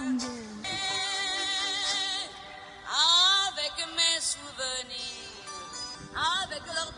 Avec mes souvenirs, avec leur